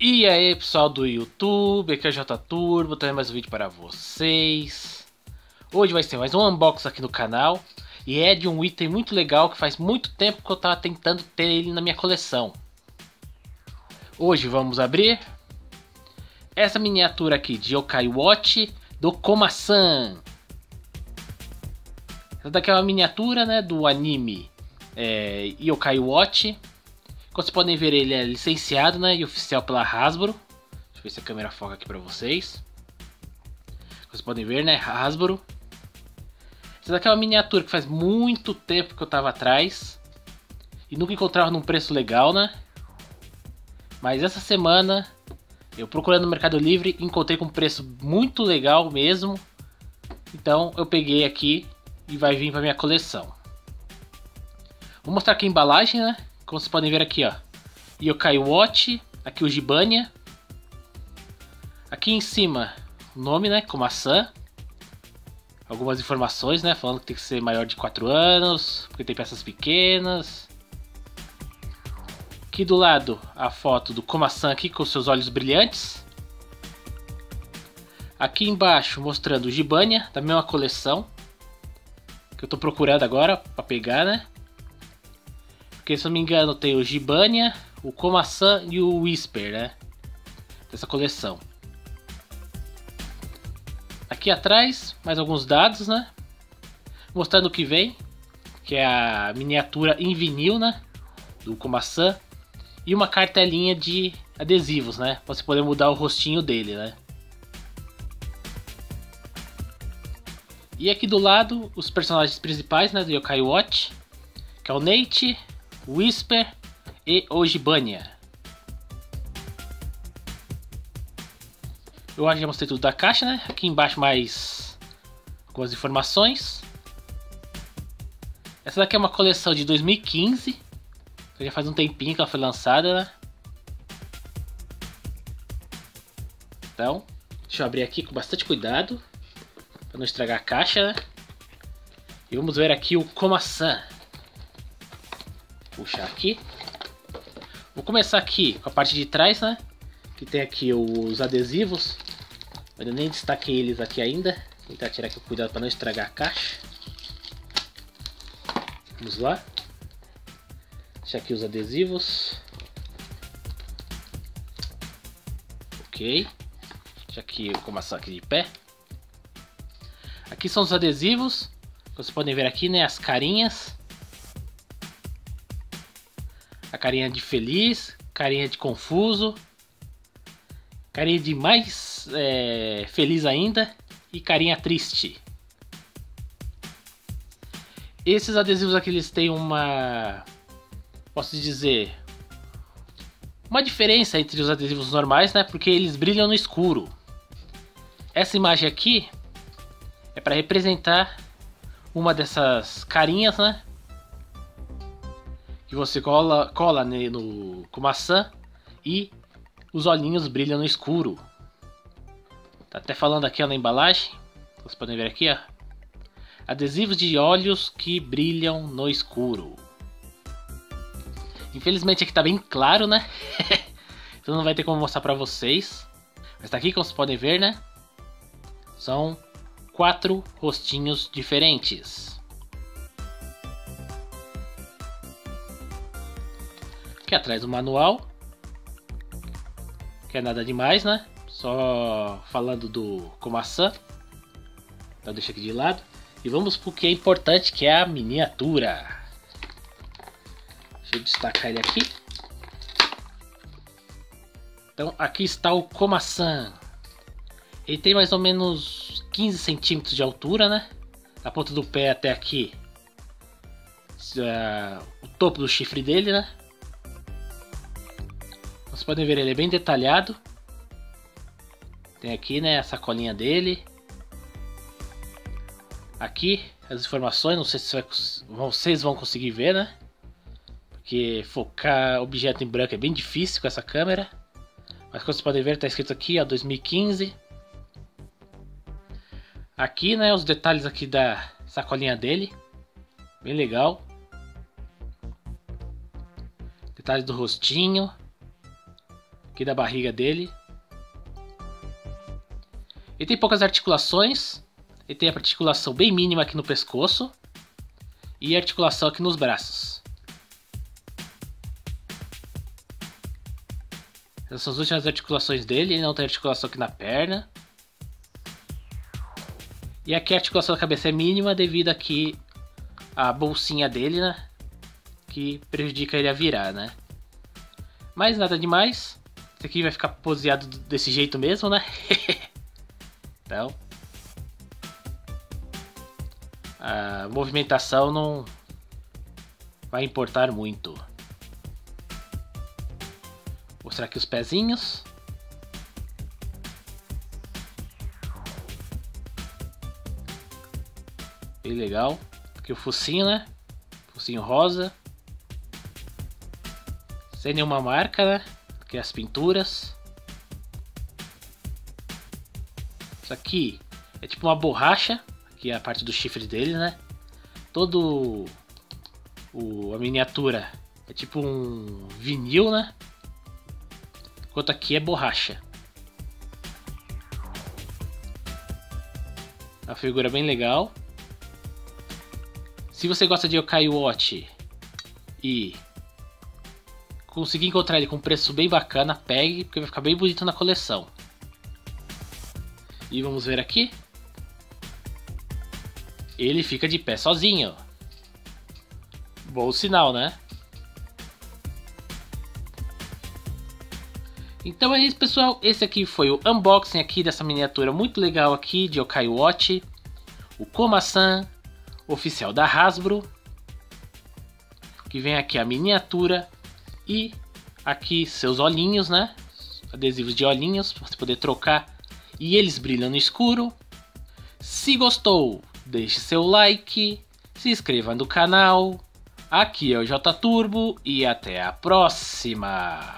E aí pessoal do YouTube, aqui é o J Turbo, trazendo mais um vídeo para vocês. Hoje vai ser mais um unboxing aqui no canal. E é de um item muito legal que faz muito tempo que eu estava tentando ter ele na minha coleção. Hoje vamos abrir Essa miniatura aqui de Yokai Watch do Komasan. Essa daqui é uma miniatura né, do anime é, Yokai Watch como vocês podem ver, ele é licenciado né, e oficial pela Hasbro. Deixa eu ver se a câmera foca aqui para vocês. Como vocês podem ver, né? Hasbro. Essa daqui é uma miniatura que faz muito tempo que eu estava atrás. E nunca encontrava num preço legal, né? Mas essa semana, eu procurando no Mercado Livre, encontrei com um preço muito legal mesmo. Então eu peguei aqui e vai vir para minha coleção. Vou mostrar aqui a embalagem, né? Como vocês podem ver aqui, ó. Yokai Watch, aqui o Gibania. Aqui em cima, o nome, né, como maçã. Algumas informações, né, falando que tem que ser maior de 4 anos, porque tem peças pequenas. Aqui do lado, a foto do Komasan aqui com seus olhos brilhantes. Aqui embaixo, mostrando o Gibania, da mesma coleção. Que eu estou procurando agora para pegar, né? Porque se eu não me engano tem o Gibania, o Komasan e o Whisper, né? Dessa coleção. Aqui atrás, mais alguns dados, né? Mostrando o que vem. Que é a miniatura em vinil, né? Do Komasan. E uma cartelinha de adesivos, né? Pra você poder mudar o rostinho dele, né? E aqui do lado, os personagens principais, né? Do Yokai Watch. Que é o Nate, Whisper e Ojibania. Eu acho que já mostrei tudo da caixa, né? Aqui embaixo mais algumas informações. Essa daqui é uma coleção de 2015. Então já faz um tempinho que ela foi lançada, né? Então, deixa eu abrir aqui com bastante cuidado. Para não estragar a caixa, né? E vamos ver aqui o Komasan puxar aqui. Vou começar aqui com a parte de trás, né? Que tem aqui os adesivos. Eu nem destaquei eles aqui ainda. Vou tentar tirar aqui o cuidado para não estragar a caixa. Vamos lá. Deixa aqui os adesivos. Ok. Deixa aqui o comaçar aqui de pé. Aqui são os adesivos. Vocês podem ver aqui, né? As carinhas carinha de feliz, carinha de confuso, carinha de mais é, feliz ainda e carinha triste. Esses adesivos aqui eles têm uma, posso dizer, uma diferença entre os adesivos normais, né? Porque eles brilham no escuro. Essa imagem aqui é para representar uma dessas carinhas, né? Que você cola, cola no, com maçã e os olhinhos brilham no escuro. Tá até falando aqui ó, na embalagem, vocês podem ver aqui, ó. Adesivos de olhos que brilham no escuro. Infelizmente aqui tá bem claro, né? então não vai ter como mostrar pra vocês. Mas tá aqui, como vocês podem ver, né? São quatro rostinhos diferentes. Aqui atrás do manual. Que é nada demais, né? Só falando do Komasan. Então deixa aqui de lado. E vamos pro que é importante, que é a miniatura. Deixa eu destacar ele aqui. Então aqui está o Komasan. Ele tem mais ou menos 15 centímetros de altura, né? Da ponta do pé até aqui. Uh, o topo do chifre dele, né? Podem ver, ele é bem detalhado. Tem aqui, né, a sacolinha dele. Aqui, as informações, não sei se vocês vão conseguir ver, né? Porque focar objeto em branco é bem difícil com essa câmera. Mas como vocês podem ver, está escrito aqui, ó, 2015. Aqui, né, os detalhes aqui da sacolinha dele. Bem legal. Detalhes do rostinho aqui da barriga dele. Ele tem poucas articulações. Ele tem a articulação bem mínima aqui no pescoço. E articulação aqui nos braços. Essas são as últimas articulações dele. Ele não tem articulação aqui na perna. E aqui a articulação da cabeça é mínima devido aqui a bolsinha dele, né? Que prejudica ele a virar, né? Mas nada demais. Esse aqui vai ficar poseado desse jeito mesmo, né? então... A movimentação não vai importar muito. Mostrar aqui os pezinhos. Bem legal. Aqui o focinho, né? Focinho rosa. Sem nenhuma marca, né? Aqui as pinturas. Isso aqui é tipo uma borracha. Aqui é a parte do chifre dele, né? Todo o, a miniatura é tipo um vinil, né? Enquanto aqui é borracha. A figura bem legal. Se você gosta de Yokai Watch e conseguir encontrar ele com um preço bem bacana, pegue, porque vai ficar bem bonito na coleção. E vamos ver aqui. Ele fica de pé sozinho. Bom sinal, né? Então é isso, pessoal. Esse aqui foi o unboxing aqui dessa miniatura muito legal aqui de Yokai Watch. O Komasan oficial da Hasbro, que vem aqui a miniatura e aqui seus olhinhos, né? Adesivos de olhinhos para você poder trocar e eles brilham no escuro. Se gostou, deixe seu like, se inscreva no canal. Aqui é o J Turbo e até a próxima.